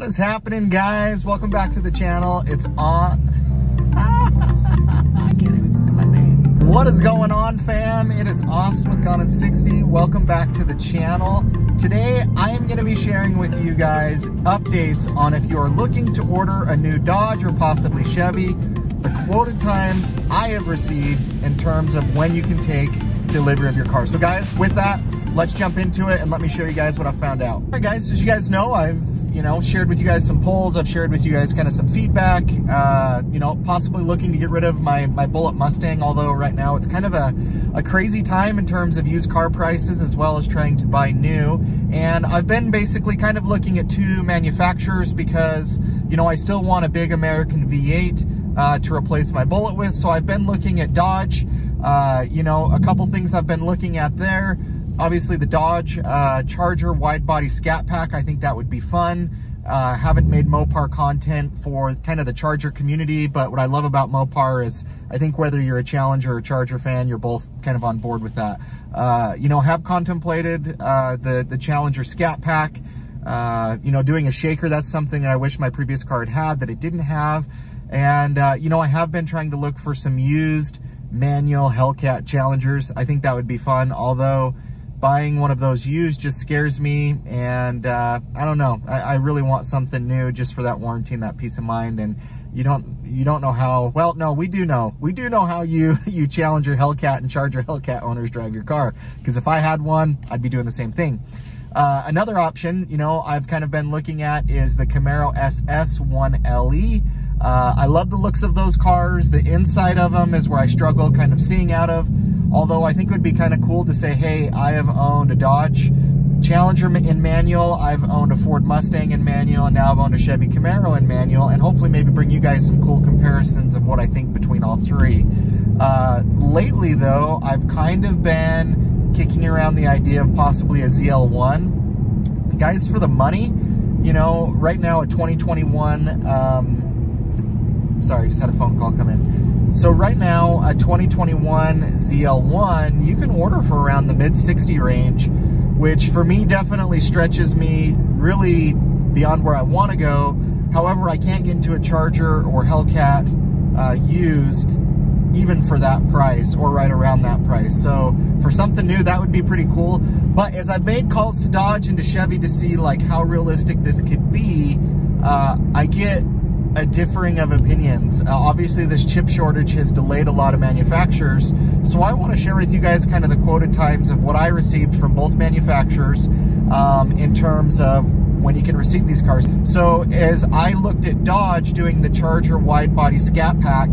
What is happening, guys? Welcome back to the channel. It's on. I can't even say my name. What is going on, fam? It is Austin with Gone in 60. Welcome back to the channel. Today, I am going to be sharing with you guys updates on if you're looking to order a new Dodge or possibly Chevy, the quoted times I have received in terms of when you can take delivery of your car. So guys, with that, let's jump into it and let me show you guys what I found out. All right guys, as you guys know, I've you know, shared with you guys some polls. I've shared with you guys kind of some feedback, uh, you know, possibly looking to get rid of my, my Bullitt Mustang, although right now it's kind of a, a crazy time in terms of used car prices as well as trying to buy new. And I've been basically kind of looking at two manufacturers because, you know, I still want a big American V8 uh, to replace my Bullitt with. So I've been looking at Dodge, uh, you know, a couple things I've been looking at there obviously the Dodge uh, Charger wide body scat pack, I think that would be fun. Uh, haven't made Mopar content for kind of the Charger community, but what I love about Mopar is I think whether you're a Challenger or Charger fan, you're both kind of on board with that. Uh, you know, have contemplated uh, the, the Challenger Scat Pack. Uh, you know, doing a shaker, that's something I wish my previous car had had that it didn't have. And, uh, you know, I have been trying to look for some used manual Hellcat Challengers. I think that would be fun, although buying one of those used just scares me and uh, I don't know. I, I, really want something new just for that warranty and that peace of mind and you don't you don't know how well no we do know. We do know how you you challenge Challenger Hellcat and Charger Hellcat owners drive your car because if I had one I'd be doing the same thing. Uh, another option you know I've kind of been looking at is the Camaro SS 1LE uh, I love the looks of those cars. The inside of them is where I struggle kind of seeing out of Although I think it would be kind of cool to say, hey, I have owned a Dodge Challenger in manual, I've owned a Ford Mustang in manual, and now I've owned a Chevy Camaro in manual, and hopefully maybe bring you guys some cool comparisons of what I think between all three. Uh, lately, though, I've kind of been kicking around the idea of possibly a ZL1. Guys, for the money, you know, right now at 2021, um, sorry, just had a phone call come in. So right now, a 2021 ZL1, you can order for around the mid 60 range, which for me definitely stretches me really beyond where I want to go. However, I can't get into a Charger or Hellcat uh, used even for that price or right around that price. So for something new, that would be pretty cool. But as I've made calls to Dodge and to Chevy to see like how realistic this could be, uh, I get a differing of opinions. Uh, obviously, this chip shortage has delayed a lot of manufacturers, so I want to share with you guys kind of the quoted times of what I received from both manufacturers um, in terms of when you can receive these cars. So as I looked at Dodge doing the Charger wide body scat pack,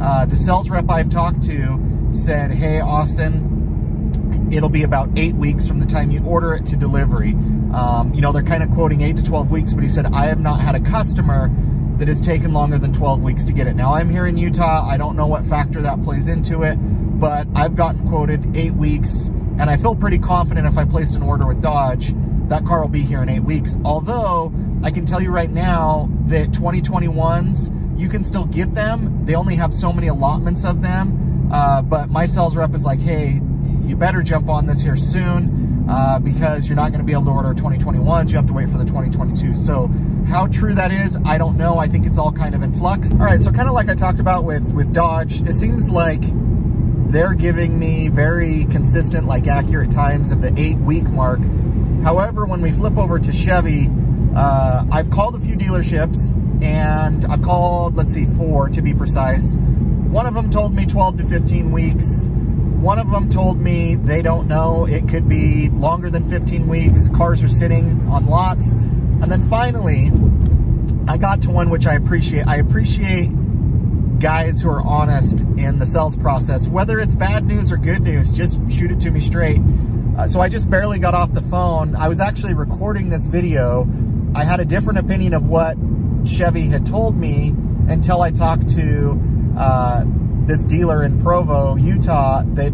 uh, the sales rep I've talked to said, hey, Austin, it'll be about eight weeks from the time you order it to delivery. Um, you know, they're kind of quoting eight to 12 weeks, but he said, I have not had a customer that has taken longer than 12 weeks to get it. Now I'm here in Utah. I don't know what factor that plays into it, but I've gotten quoted eight weeks and I feel pretty confident if I placed an order with Dodge, that car will be here in eight weeks. Although I can tell you right now that 2021s, you can still get them. They only have so many allotments of them. Uh, but my sales rep is like, hey, you better jump on this here soon uh, because you're not going to be able to order 2021s. You have to wait for the 2022. So how true that is, I don't know. I think it's all kind of in flux. All right, so kind of like I talked about with, with Dodge, it seems like they're giving me very consistent, like accurate times of the eight week mark. However, when we flip over to Chevy, uh, I've called a few dealerships and I've called, let's see, four to be precise. One of them told me 12 to 15 weeks. One of them told me they don't know. It could be longer than 15 weeks. Cars are sitting on lots. And then finally, I got to one which I appreciate. I appreciate guys who are honest in the sales process. Whether it's bad news or good news, just shoot it to me straight. Uh, so I just barely got off the phone. I was actually recording this video. I had a different opinion of what Chevy had told me until I talked to uh, this dealer in Provo, Utah, that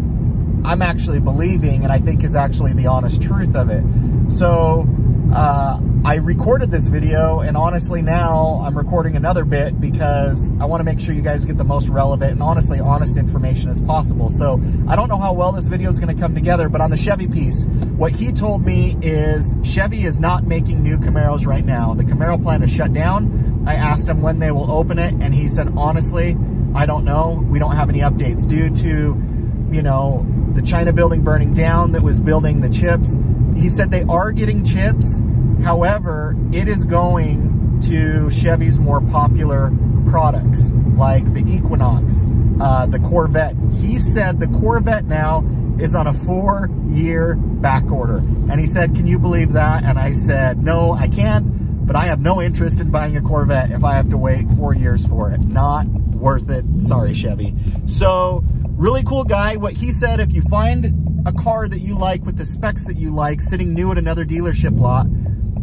I'm actually believing and I think is actually the honest truth of it. So uh, I recorded this video and honestly now I'm recording another bit because I want to make sure you guys get the most relevant and honestly honest information as possible. So I don't know how well this video is going to come together, but on the Chevy piece, what he told me is Chevy is not making new Camaros right now. The Camaro plant is shut down. I asked him when they will open it and he said, honestly, I don't know. We don't have any updates due to, you know, the China building burning down that was building the chips. He said they are getting chips However, it is going to Chevy's more popular products like the Equinox, uh, the Corvette. He said the Corvette now is on a four-year back order. And he said, can you believe that? And I said, no, I can't, but I have no interest in buying a Corvette if I have to wait four years for it. Not worth it. Sorry, Chevy. So really cool guy. What he said, if you find a car that you like with the specs that you like sitting new at another dealership lot,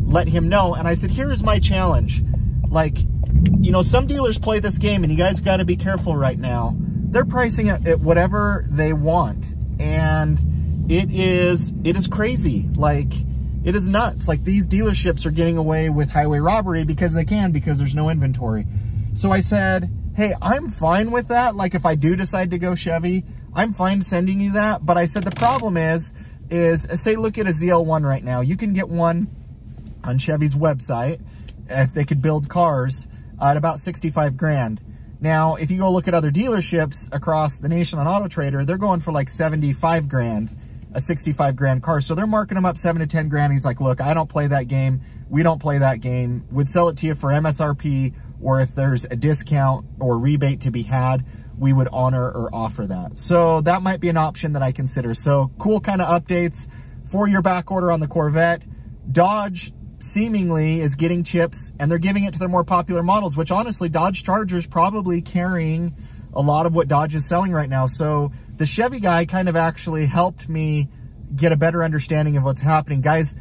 let him know. And I said, here's my challenge. Like, you know, some dealers play this game and you guys got to be careful right now. They're pricing it at whatever they want. And it is, it is crazy. Like, it is nuts. Like these dealerships are getting away with highway robbery because they can, because there's no inventory. So I said, hey, I'm fine with that. Like if I do decide to go Chevy, I'm fine sending you that. But I said, the problem is, is say, look at a ZL1 right now. You can get one on Chevy's website if they could build cars at about 65 grand. Now, if you go look at other dealerships across the nation on Auto Trader, they're going for like 75 grand, a 65 grand car. So they're marking them up seven to 10 grand. He's like, look, I don't play that game. We don't play that game. Would sell it to you for MSRP or if there's a discount or rebate to be had, we would honor or offer that. So that might be an option that I consider. So cool kind of updates for your back order on the Corvette. Dodge seemingly is getting chips and they're giving it to their more popular models, which honestly, Dodge Charger's probably carrying a lot of what Dodge is selling right now. So the Chevy guy kind of actually helped me get a better understanding of what's happening. Guys,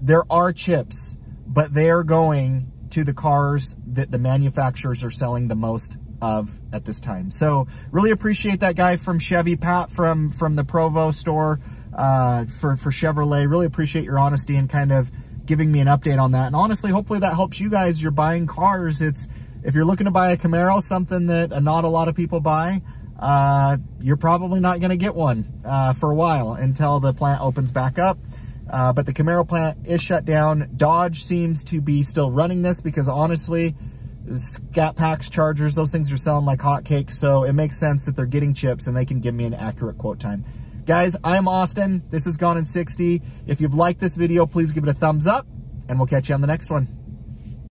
there are chips, but they are going to the cars that the manufacturers are selling the most of at this time. So really appreciate that guy from Chevy, Pat from, from the Provo store uh, for, for Chevrolet. Really appreciate your honesty and kind of giving me an update on that. And honestly, hopefully that helps you guys. You're buying cars. It's if you're looking to buy a Camaro, something that not a lot of people buy, uh, you're probably not going to get one uh, for a while until the plant opens back up. Uh, but the Camaro plant is shut down. Dodge seems to be still running this because honestly, Scat Packs, Chargers, those things are selling like hotcakes. So it makes sense that they're getting chips and they can give me an accurate quote time. Guys, I'm Austin. This is Gone in 60. If you've liked this video, please give it a thumbs up, and we'll catch you on the next one.